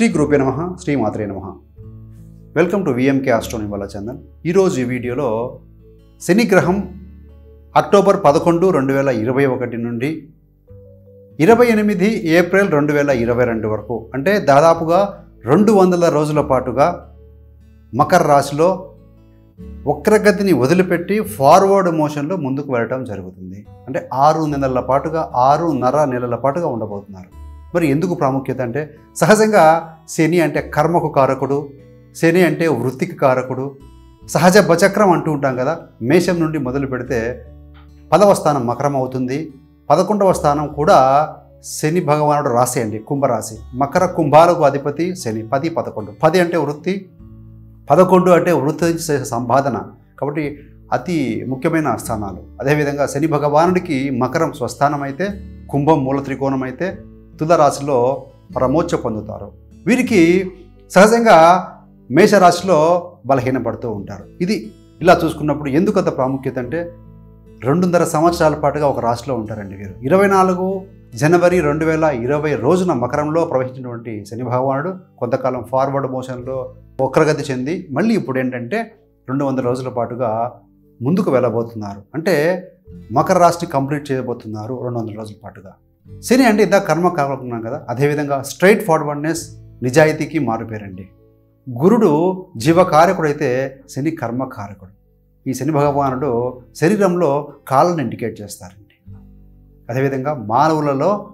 శ్రీ గ్రూపే నమ శ్రీ మాత్రే నమ. Welcome to VMK ఆస్ట్రోని వల్ల చందన్ ఈరోజు ఈ వీడియోలో శనిగ్రహం అక్టోబర్ పదకొండు రెండు వేల ఇరవై ఒకటి నుండి ఇరవై ఎనిమిది ఏప్రిల్ రెండు వేల ఇరవై రెండు వరకు అంటే దాదాపుగా రెండు వందల రోజుల పాటుగా మకర రాశిలో వక్రగతిని వదిలిపెట్టి ఫార్వర్డ్ మోషన్లో ముందుకు వెళ్ళటం జరుగుతుంది. అంటే ఆరు నెలల పాటుగా ఆరున్నర నెలల పాటుగా ఉండబోతున్నారు. మరి ఎందుకు ప్రాముఖ్యత అంటే సహజంగా శని అంటే కర్మకు కారకుడు శని అంటే వృత్తికి కారకుడు సహజ బచక్రం అంటూ ఉంటాం కదా మేషం నుండి మొదలు పెడితే పదవ స్థానం మకరం అవుతుంది. పదకొండవ స్థానం కూడా శని భగవానుడు రాశి అండి కుంభరాశి. మకర కుంభాలకు అధిపతి శని పది పదకొండు. పది అంటే వృత్తి పదకొండు అంటే వృత్తి నుంచి చేసే సంపాదన. కాబట్టి అతి ముఖ్యమైన స్థానాలు. అదేవిధంగా శని భగవానుడికి మకరం స్వస్థానం అయితే కుంభం మూల త్రికోణం అయితే తుల రాశిలో ప్రమోచ పొందుతారు. వీరికి సహజంగా మేషరాశిలో బలహీనపడుతూ ఉంటారు. ఇది ఇలా చూసుకున్నప్పుడు ఎందుకు అంత ప్రాముఖ్యత అంటే రెండున్నర సంవత్సరాల పాటుగా ఒక రాశిలో ఉంటారండి వీరు. ఇరవై నాలుగు జనవరి రెండు వేల ఇరవై రోజున మకరంలో ప్రవహించినటువంటి శని భగవానుడు కొంతకాలం ఫార్వర్డ్ మోషన్లో వక్రగతి చెంది మళ్ళీ ఇప్పుడు ఏంటంటే రెండు వందల రోజుల పాటుగా ముందుకు వెళ్ళబోతున్నారు. అంటే మకర రాశిని కంప్లీట్ చేయబోతున్నారు రెండు వందల రోజుల పాటుగా. శని అంటే ఇందాక కర్మ కావాలనుకున్నాం కదా అదేవిధంగా స్ట్రైట్ ఫార్వర్డ్నెస్ నిజాయితీకి మారుపేరండి. గురుడు జీవకారకుడైతే శని కర్మకారకుడు. ఈ శని భగవానుడు శరీరంలో కాళ్ళను ఇండికేట్ చేస్తారండి. అదేవిధంగా మానవులలో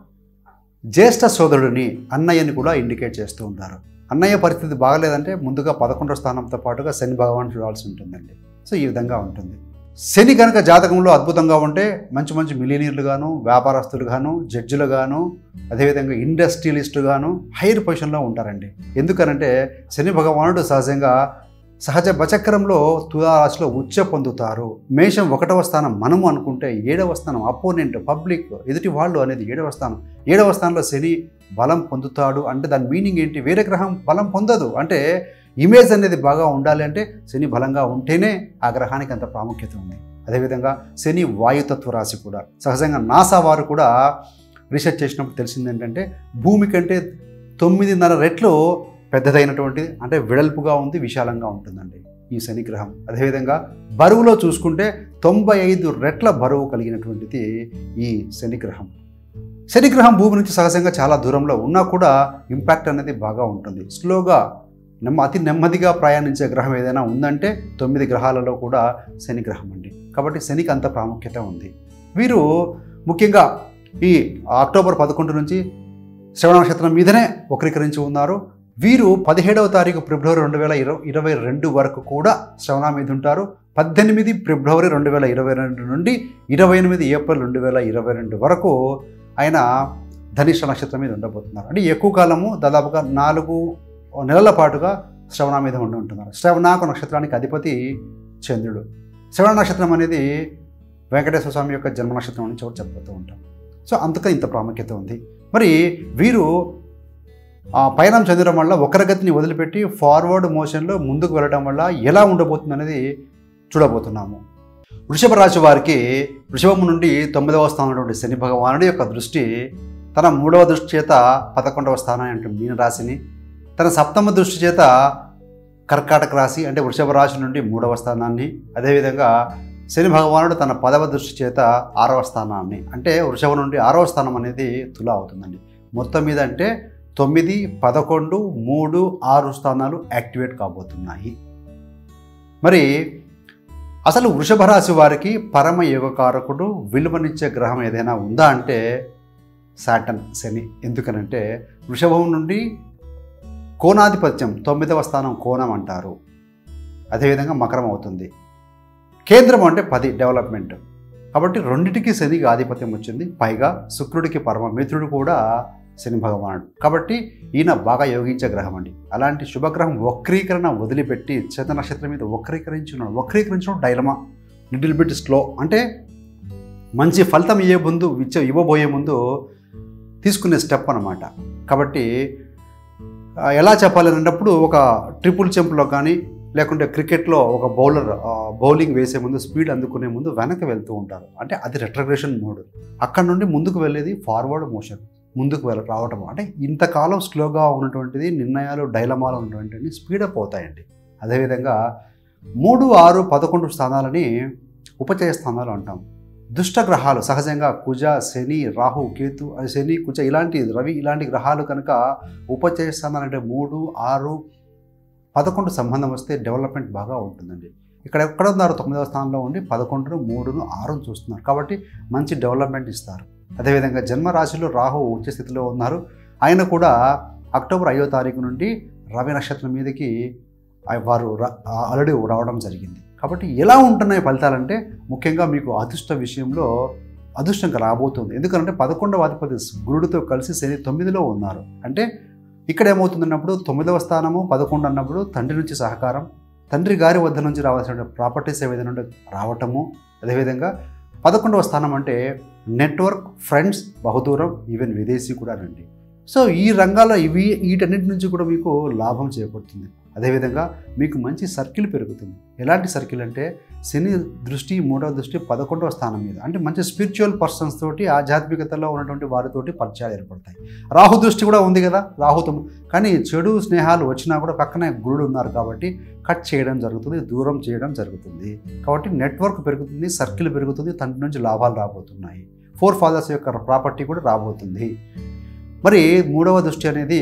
జ్యేష్ఠ సోదరుడిని అన్నయ్యని కూడా ఇండికేట్ చేస్తూ ఉంటారు. అన్నయ్య పరిస్థితి బాగలేదంటే ముందుగా పదకొండో స్థానంతో పాటుగా శని భగవాన్ చూడాల్సి ఉంటుందండి. సో ఈ విధంగా ఉంటుంది. శని కనుక జాతకంలో అద్భుతంగా ఉంటే మంచి మంచి మిలీనియర్లుగాను వ్యాపారస్తులుగాను జడ్జిలుగాను అదేవిధంగా ఇండస్ట్రియలిస్టుగాను హైయర్ పొజిషన్లో ఉంటారండి. ఎందుకనంటే శని భగవానుడు సహజంగా సహజ బచక్రంలో తులారాశిలో ఉచ్చ పొందుతారు. మేషం ఒకటవ స్థానం మనము అనుకుంటే ఏడవ స్థానం అపోనెంట్ పబ్లిక్ ఎదుటి వాళ్ళు అనేది ఏడవ స్థానం. ఏడవ స్థానంలో శని బలం పొందుతాడు అంటే దాని మీనింగ్ ఏంటి? వేరే గ్రహం బలం పొందదు. అంటే ఇమేజ్ అనేది బాగా ఉండాలి అంటే శని బలంగా ఉంటేనే ఆ గ్రహానికి అంత ప్రాముఖ్యత ఉంది. అదేవిధంగా శని వాయుతత్వ రాశి కూడా సహజంగా నాసా వారు కూడా రీసెర్చ్ చేసినప్పుడు తెలిసింది ఏంటంటే భూమి కంటే తొమ్మిదిన్నర రెట్లు పెద్దదైనటువంటి అంటే వెడల్పుగా ఉంది విశాలంగా ఉంటుందండి ఈ శనిగ్రహం అదేవిధంగా బరువులో చూసుకుంటే తొంభై ఐదు రెట్ల బరువు కలిగినటువంటిది ఈ శని గ్రహం. శని గ్రహం భూమి నుంచి సహజంగా చాలా దూరంలో ఉన్నా కూడా ఇంపాక్ట్ అనేది బాగా ఉంటుంది. స్లోగా నెమ్మ అతి నెమ్మదిగా ప్రయాణించే గ్రహం ఏదైనా ఉందంటే తొమ్మిది గ్రహాలలో కూడా శని గ్రహం అండి. కాబట్టి శనికి అంత ప్రాముఖ్యత ఉంది. వీరు ముఖ్యంగా ఈ అక్టోబర్ పదకొండు నుంచి శ్రవణ నక్షత్రం మీదనే వక్రీకరించి ఉన్నారు. వీరు పదిహేడవ తారీఖు ఫిబ్రవరి రెండు వేల ఇరవై ఇరవై రెండు వరకు కూడా శ్రవణ మీద ఉంటారు. పద్దెనిమిది ఫిబ్రవరి రెండు వేల ఇరవై రెండు నుండి ఇరవై ఎనిమిది ఏప్రిల్ రెండు వేల ఇరవై రెండు వరకు ఆయన ధనిష్ట నక్షత్రం మీద ఉండబోతున్నారు. అంటే ఎక్కువ కాలము దాదాపుగా నాలుగు నెలల పాటుగా శ్రవణ మీద ఉండి ఉంటున్నారు. శ్రవణాకు నక్షత్రానికి అధిపతి చంద్రుడు. శ్రవణ నక్షత్రం అనేది వెంకటేశ్వర స్వామి యొక్క జన్మ నక్షత్రం అని చోటు చెప్పుతూ ఉంటాం. సో అంతగా ఇంత ప్రాముఖ్యత ఉంది. మరి వీరు ఆ పయనం చెందడం వల్ల ఒకరగతిని వదిలిపెట్టి ఫార్వర్డ్ మోషన్లో ముందుకు వెళ్ళడం వల్ల ఎలా ఉండబోతుంది అనేది చూడబోతున్నాము. వృషభ రాశి వారికి వృషభం నుండి తొమ్మిదవ స్థానంలో శని భగవానుడి యొక్క దృష్టి తన మూడవ దృష్టి చేత పదకొండవ స్థానం అంటే మీనరాశిని తన సప్తమ దృష్టి చేత కర్కాటక రాశి అంటే వృషభ రాశి నుండి మూడవ స్థానాన్ని అదేవిధంగా శని భగవానుడు తన పదవ దృష్టి చేత ఆరవ స్థానాన్ని. అంటే వృషభ నుండి ఆరవ స్థానం అనేది తుల అవుతుందండి. మొత్తం మీద అంటే తొమ్మిది పదకొండు మూడు ఆరు స్థానాలు యాక్టివేట్ కాబోతున్నాయి. మరి అసలు వృషభ రాశి వారికి పరమ యోగకారకుడు విలువనిచ్చే గ్రహం ఏదైనా ఉందా అంటే సాటన్ శని. ఎందుకనంటే వృషభం నుండి కోణాధిపత్యం తొమ్మిదవ స్థానం కోణం అంటారు. అదేవిధంగా మకరం అవుతుంది. కేంద్రం అంటే పది డెవలప్మెంట్. కాబట్టి రెండిటికి శనికి ఆధిపత్యం వచ్చింది. పైగా శుక్రుడికి పరమమిత్రుడు కూడా శని భగవానుడు. కాబట్టి ఈయన బాగా యోగించే గ్రహం అండి. అలాంటి శుభగ్రహం వక్రీకరణ వదిలిపెట్టి చేత నక్షత్రం మీద వక్రీకరించున్నాడు. వక్రీకరించడం డైలమా. Little bit slow. అంటే మంచి ఫలితం ఇయ్యే ముందు ఇచ్చే ఇవ్వబోయే ముందు తీసుకునే స్టెప్ అనమాట కాబట్టి ఎలా చెప్పాలి అన్నప్పుడు ఒక ట్రిపుల్ చెంపులో కానీ లేకుంటే క్రికెట్లో ఒక బౌలర్ బౌలింగ్ వేసే ముందు స్పీడ్ అందుకునే ముందు వెనక్కి వెళ్తూ ఉంటారు. అంటే అది రెట్రగ్రేషన్ మోడ్ అక్కడ నుండి ముందుకు వెళ్ళేది ఫార్వర్డ్ మోషన్ ముందుకు వెళ్ళ రావటం. అంటే ఇంతకాలం స్లోగా ఉన్నటువంటిది నిర్ణయాలు డైలమాలు ఉన్నటువంటివి స్పీడప్ అవుతాయండి. అదేవిధంగా మూడు ఆరు పదకొండు స్థానాలని ఉపచయ స్థానాలు అంటాం. దుష్ట గ్రహాలు సహజంగా కుజ శని రాహు కేతు శని కుజ ఇలాంటి రవి ఇలాంటి గ్రహాలు కనుక ఉపచేస్తామనంటే మూడు ఆరు పదకొండు సంబంధం వస్తే డెవలప్మెంట్ బాగా ఉంటుందండి. ఇక్కడ ఎక్కడ ఉన్నారు? తొమ్మిదవ స్థానంలో ఉండి పదకొండును మూడును ఆరును చూస్తున్నారు. కాబట్టి మంచి డెవలప్మెంట్ ఇస్తారు. అదేవిధంగా జన్మరాశిలో రాహు ఉచ్చ స్థితిలో ఉన్నారు. ఆయన కూడా అక్టోబర్ ఐదో తారీఖు నుండి రవి నక్షత్రం మీదకి వారు ఆల్రెడీ రావడం జరిగింది. కాబట్టి ఎలా ఉంటున్నాయి ఫలితాలంటే ముఖ్యంగా మీకు అదృష్ట విషయంలో అదృష్టంగా రాబోతుంది. ఎందుకంటే పదకొండవ అధిపతి గురుడితో కలిసి శని తొమ్మిదిలో ఉన్నారు. అంటే ఇక్కడ ఏమవుతుందన్నప్పుడు తొమ్మిదవ స్థానము పదకొండు అన్నప్పుడు తండ్రి నుంచి సహకారం తండ్రి గారి వద్ద నుంచి రావాల్సిన ప్రాపర్టీస్ ఏవైతే ఉంటే రావటము అదేవిధంగా పదకొండవ స్థానం అంటే నెట్వర్క్ ఫ్రెండ్స్ బహుదూరం ఈవెన్ విదేశీ కూడా రండి. సో ఈ రంగాల్లో ఇవి వీటన్నిటి నుంచి కూడా మీకు లాభం చేకూరుతుంది. అదేవిధంగా మీకు మంచి సర్కిల్ పెరుగుతుంది. ఎలాంటి సర్కిల్ అంటే శని దృష్టి మూడవ దృష్టి పదకొండవ స్థానం మీద. అంటే మంచి స్పిరిచువల్ పర్సన్స్ తోటి ఆధ్యాత్మికతలో ఉన్నటువంటి వారితోటి పరిచయాలు ఏర్పడతాయి. రాహు దృష్టి కూడా ఉంది కదా రాహుతో కానీ చెడు స్నేహాలు వచ్చినా కూడా పక్కనే గురుడు ఉన్నారు కాబట్టి కట్ చేయడం జరుగుతుంది దూరం చేయడం జరుగుతుంది. కాబట్టి నెట్వర్క్ పెరుగుతుంది సర్కిల్ పెరుగుతుంది తండ్రి నుంచి లాభాలు రాబోతున్నాయి. ఫోర్ ఫాదర్స్ యొక్క ప్రాపర్టీ కూడా రాబోతుంది. మరి మూడవ దృష్టి అనేది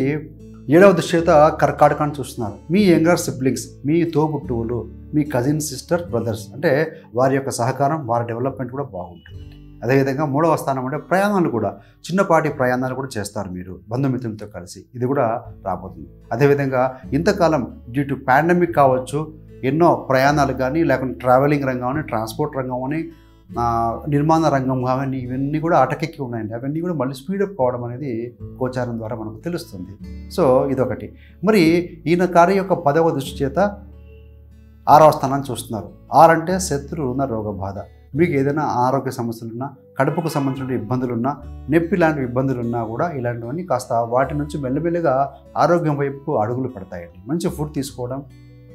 ఏడవ దృష్టి చేత కర్కాటకాన్ని చూస్తున్నారు. మీ యంగర్ సిబ్లింగ్స్ మీ తోబుట్టువులు మీ కజిన్ సిస్టర్ బ్రదర్స్ అంటే వారి యొక్క సహకారం వారి డెవలప్మెంట్ కూడా బాగుంటుంది అదేవిధంగా మూడవ స్థానం అంటే ప్రయాణాలు కూడా చిన్నపాటి ప్రయాణాలు కూడా చేస్తారు మీరు బంధుమిత్రులతో కలిసి. ఇది కూడా రాబోతుంది. అదేవిధంగా ఇంతకాలం డ్యూ టు పాండమిక్ కావచ్చు ఎన్నో ప్రయాణాలు కానీ లేకుంటే ట్రావెలింగ్ రంగం అని ట్రాన్స్పోర్ట్ రంగం అని నిర్మాణ రంగం కానీ ఇవన్నీ కూడా అటకెక్కి ఉన్నాయండి. అవన్నీ కూడా మళ్ళీ స్పీడప్ కావడం అనేది గోచారం ద్వారా మనకు తెలుస్తుంది. సో ఇదొకటి. మరి ఈయన కార్య యొక్క పదవ దృష్టి చేత ఆరవ స్థానాన్ని చూస్తున్నారు. ఆరంటే శత్రు రుణ రోగ బాధ మీకు ఏదైనా ఆరోగ్య సమస్యలున్నా కడుపుకు సంబంధించిన ఇబ్బందులున్నా నొప్పి లాంటి ఇబ్బందులున్నా కూడా ఇలాంటివన్నీ కాస్త వాటి నుంచి మెల్లమెల్లగా ఆరోగ్యం వైపు అడుగులు పడతాయండి. మంచి ఫుడ్ తీసుకోవడం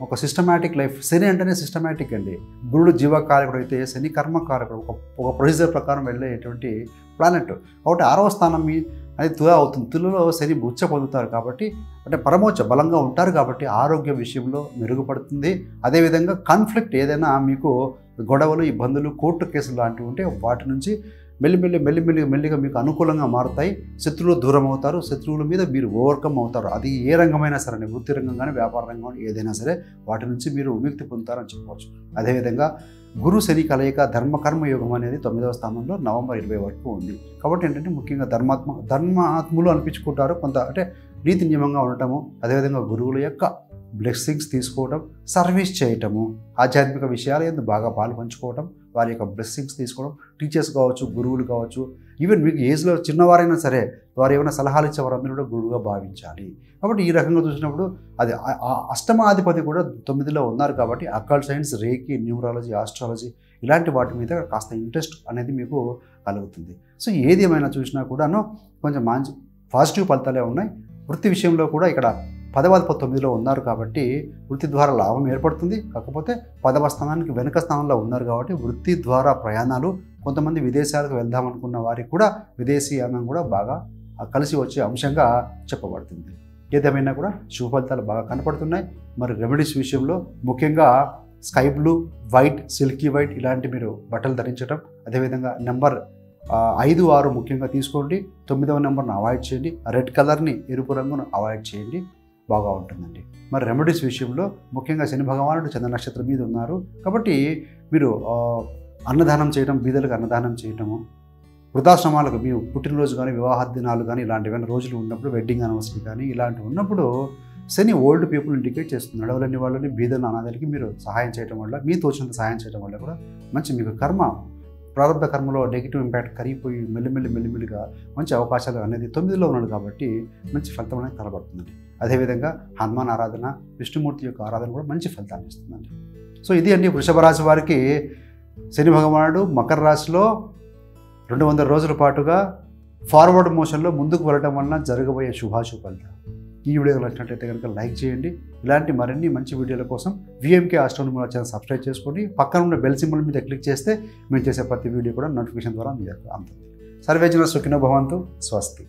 ఒక సిస్టమాటిక్ లైఫ్ శని అంటేనే సిస్టమాటిక్ అండి. గురుడు జీవకారకుడు అయితే శని కర్మకారకుడు ఒక ఒక ప్రొసీజర్ ప్రకారం వెళ్ళేటువంటి ప్లానెట్ కాబట్టి ఆరవ స్థానం మీ అది తుల అవుతుంది. తులలో శని ఉచ్చ పొందుతారు కాబట్టి అంటే పరమోచ్చ బలంగా ఉంటారు కాబట్టి ఆరోగ్య విషయంలో మెరుగుపడుతుంది. అదేవిధంగా కాన్ఫ్లిక్ట్ ఏదైనా మీకు గొడవలు ఇబ్బందులు కోర్టు కేసులు లాంటివి ఉంటే వాటి నుంచి మెల్లిమెల్లి మెల్లిమెల్లి మెల్లిగా మీకు అనుకూలంగా మారుతాయి. శత్రువులు దూరం అవుతారు. శత్రువుల మీద మీరు ఓవర్కమ్ అవుతారు. అది ఏ రంగమైనా సరే వృత్తి రంగం కానీ వ్యాపార రంగం కానీ ఏదైనా సరే వాటి నుంచి మీరు విముక్తి పొందుతారని చెప్పవచ్చు. అదేవిధంగా గురు శని కలయిక ధర్మకర్మ యోగం అనేది తొమ్మిదవ స్థానంలో నవంబర్ ఇరవై వరకు ఉంది. కాబట్టి ఏంటంటే ముఖ్యంగా ధర్మాత్మ ధర్మాత్ములు అనిపించుకుంటారు. కొంత అంటే నీతి నియమంగా ఉండటము అదేవిధంగా గురువుల యొక్క బ్లెస్సింగ్స్ తీసుకోవడం సర్వీస్ చేయటము ఆధ్యాత్మిక విషయాలు ఎందుకు బాగా పాలు పంచుకోవడం వారి యొక్క బ్లెస్సింగ్స్ తీసుకోవడం టీచర్స్ కావచ్చు గురువులు కావచ్చు ఈవెన్ మీకు ఏజ్లో చిన్నవారైనా సరే వారు ఏమైనా సలహాలు ఇచ్చే వారందరూ కూడా గురువుగా భావించాలి. కాబట్టి ఈ రకంగా చూసినప్పుడు అది ఆ- అష్టమాధిపతి కూడా తొమ్మిదిలో ఉన్నారు కాబట్టి occult science reiki numerology astrology ఇలాంటి వాటి మీద కాస్త ఇంట్రెస్ట్ అనేది మీకు కలుగుతుంది. సో ఏది ఏమైనా చూసినా కూడాను కొంచెం మంచి పాజిటివ్ ఫలితాలే ఉన్నాయి. వృత్తి విషయంలో కూడా ఇక్కడ పదవ తొమ్మిదిలో ఉన్నారు కాబట్టి వృత్తి ద్వారా లాభం ఏర్పడుతుంది. కాకపోతే పదవ స్థానానికి వెనుక స్థానంలో ఉన్నారు కాబట్టి వృత్తి ద్వారా ప్రయాణాలు కొంతమంది విదేశాలకు వెళ్దాం అనుకున్న వారికి కూడా విదేశీయానం కూడా బాగా కలిసి వచ్చే అంశంగా చెప్పబడుతుంది. ఏదేమైనా కూడా శుభ ఫలితాలు బాగా కనపడుతున్నాయి. మరి రెమెడీస్ విషయంలో ముఖ్యంగా sky blue white silky white ఇలాంటి మీరు బట్టలు ధరించడం అదేవిధంగా నెంబర్ ఐదు ఆరు ముఖ్యంగా తీసుకోండి. తొమ్మిదవ నెంబర్ను అవాయిడ్ చేయండి. రెడ్ కలర్ని ఎరుపు రంగును అవాయిడ్ చేయండి. బాగా ఉంటుందండి. మరి రెమెడీస్ విషయంలో ముఖ్యంగా శని భగవానుడు చంద్ర నక్షత్రం మీద ఉన్నారు. కాబట్టి మీరు అన్నదానం చేయడం బీదలకు అన్నదానం చేయటము వృద్ధాశ్రమాలకు మీ పుట్టినరోజు కానీ వివాహ దినాలు కానీ ఇలాంటివైనా రోజులు ఉన్నప్పుడు వెడ్డింగ్ అనవసరం కానీ ఇలాంటివి ఉన్నప్పుడు శని ఓల్డ్ పీపుల్ ఇండికేట్ చేస్తుంది. నడవలేని వాళ్ళని బీదలను అనాథలకి మీరు సహాయం చేయడం వల్ల మీ తోచినంత సహాయం చేయడం వల్ల కూడా మంచి మీకు కర్మ ప్రారంభ కర్మలో నెగిటివ్ ఇంపాక్ట్ కరిగిపోయి మెల్లిమెల్లి మెల్లిమెల్లిగా మంచి అవకాశాలు అనేది తొమ్మిదిలో ఉన్నాడు కాబట్టి మంచి ఫలితం అనేది కనబడుతుందండి. అదేవిధంగా హనుమాన్ ఆరాధన విష్ణుమూర్తి యొక్క ఆరాధన కూడా మంచి ఫలితాన్ని ఇస్తుందండి. సో ఇది అండి వృషభ రాశి వారికి శని భగవానుడు మకర రాశిలో రెండు వందల రోజుల పాటుగా ఫార్వర్డ్ మోషన్లో ముందుకు వెళ్ళడం వలన జరగబోయే శుభాశుభ ఫలితాలు. ఈ వీడియో నచ్చినట్లయితే కనుక లైక్ చేయండి. ఇలాంటి మరిన్ని మంచి వీడియోల కోసం విఎంకే ఆస్ట్రోనమీ ఛానల్ సబ్స్క్రైబ్ చేసుకోండి. పక్కన ఉన్న బెల్ సింబల్ మీద క్లిక్ చేస్తే మేము చేసే ప్రతి వీడియో కూడా నోటిఫికేషన్ ద్వారా మీకు అందుతుంది. సర్వేజన సుఖినో భవంతు. స్వస్తి.